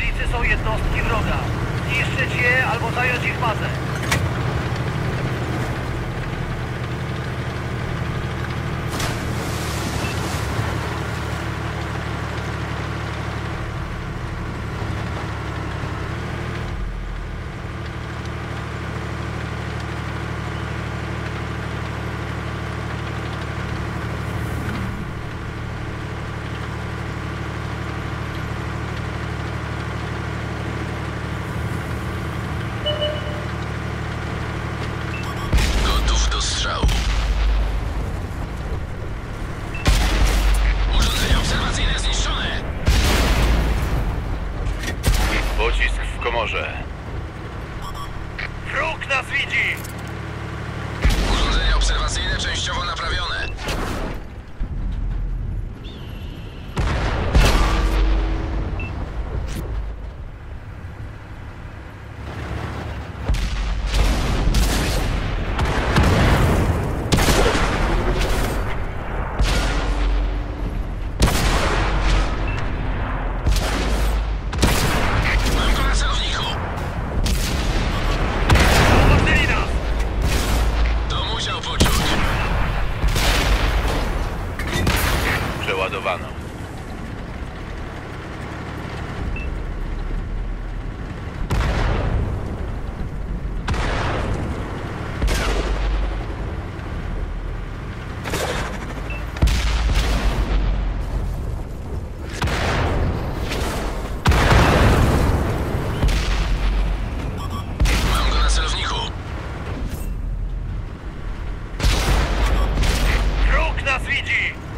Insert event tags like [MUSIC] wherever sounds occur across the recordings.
okolicy są jednostki wroga. Niszczyć je albo zająć ich bazę. плану. нас веди!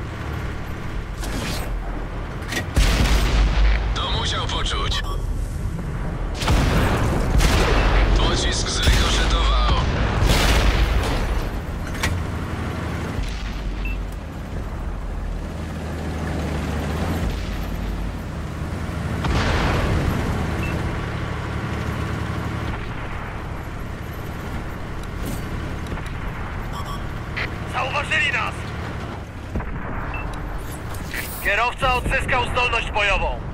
Zauważyli nas! Kierowca odzyskał zdolność bojową.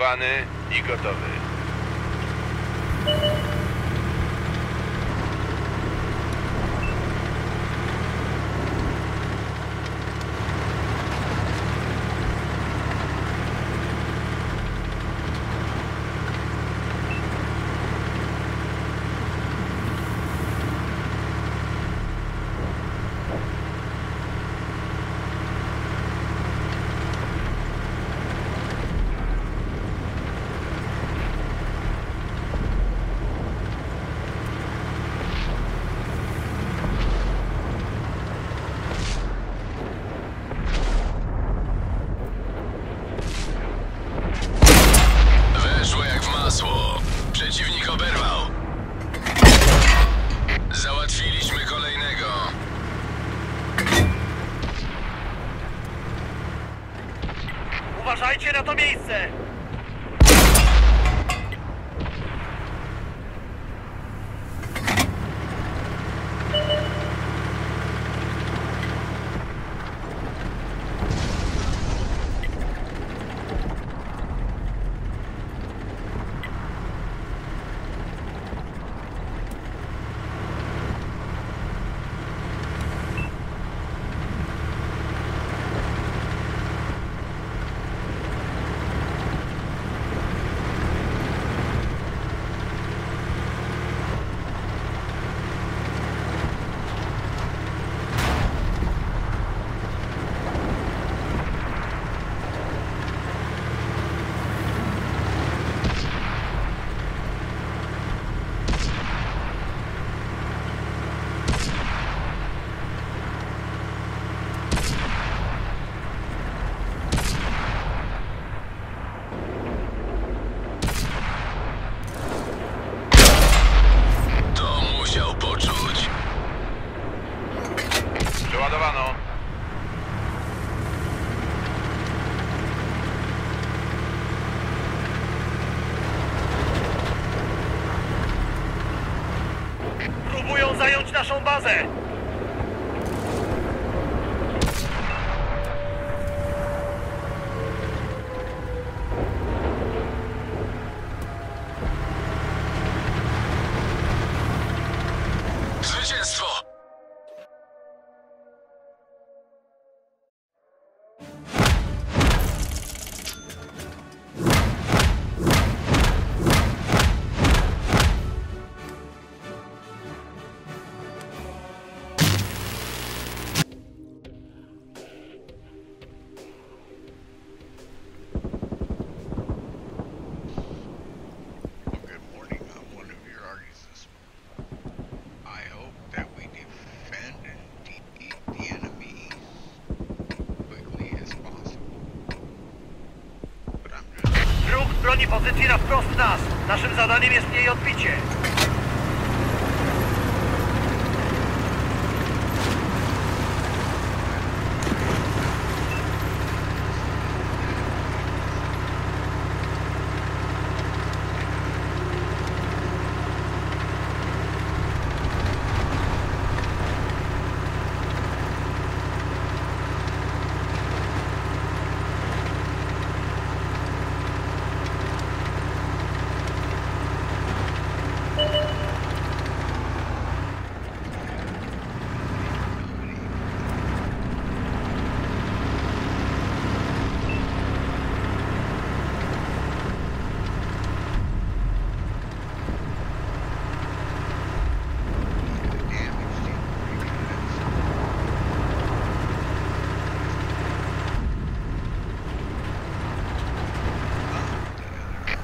zbudowany i gotowy. listen. tira wprost w nas. Naszym zadaniem jest jej odbicie.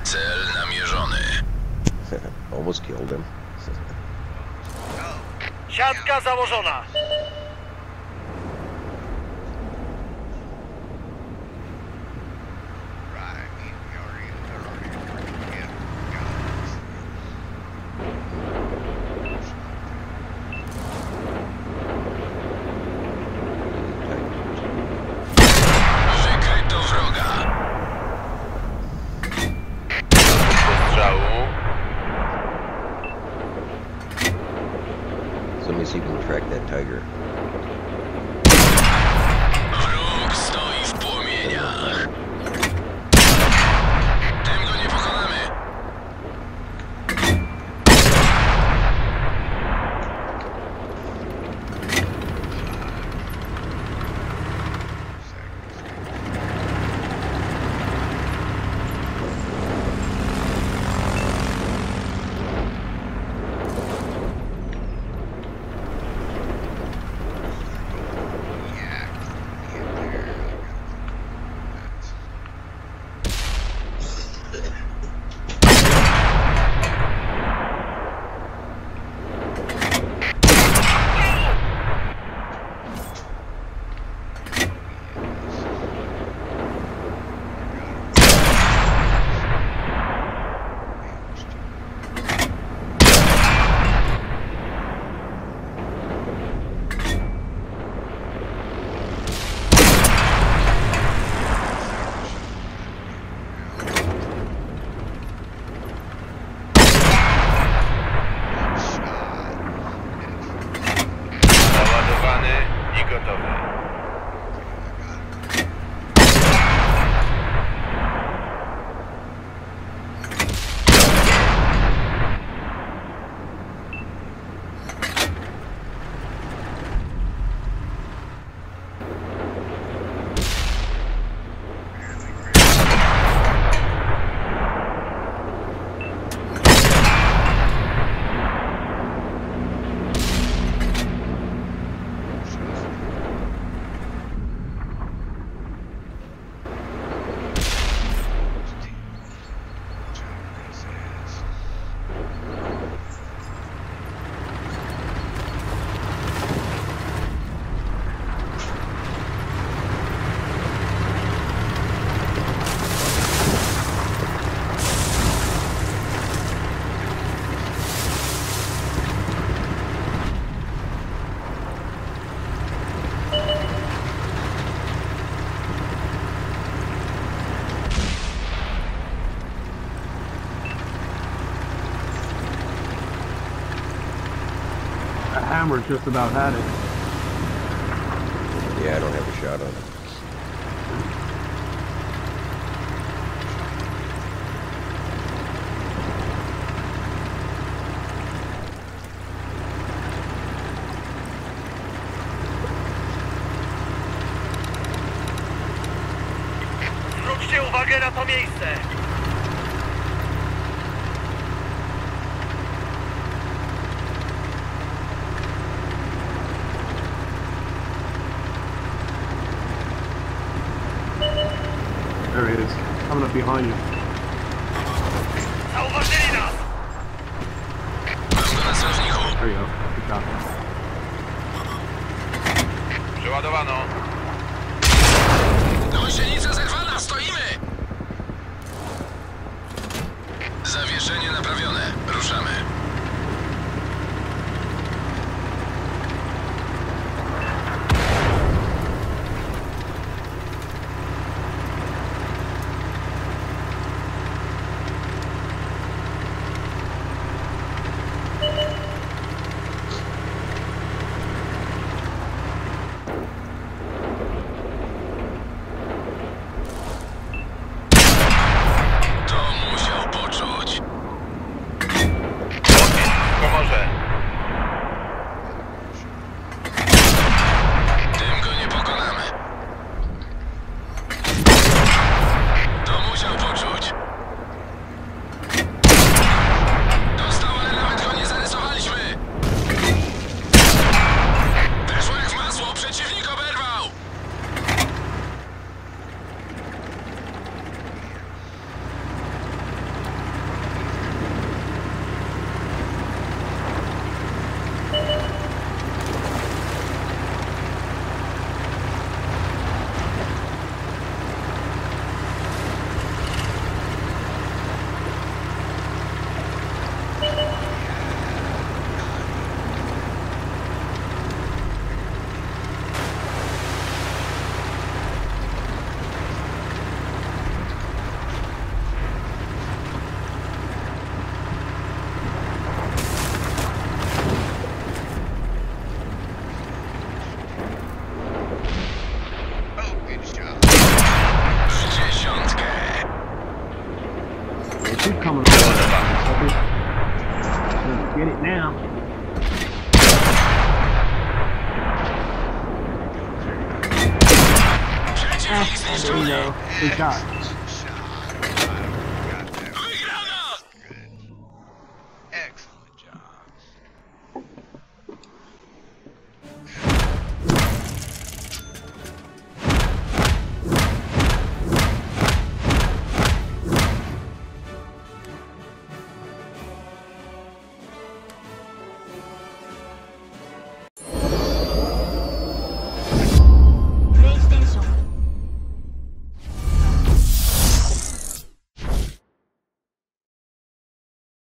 Cel namierzony. [LAUGHS] Almost killed. Siatka założona. tiger. готовы. Hammer just about had it. Yeah, I don't have a shot on it. Zwróćcie uwagę na to miejsce! You. Zauważyli nas! Masz na strażniku. Job. Przeładowano. Gąsienica zerwana, stoimy! Zawieszenie naprawione. Ruszamy. we got.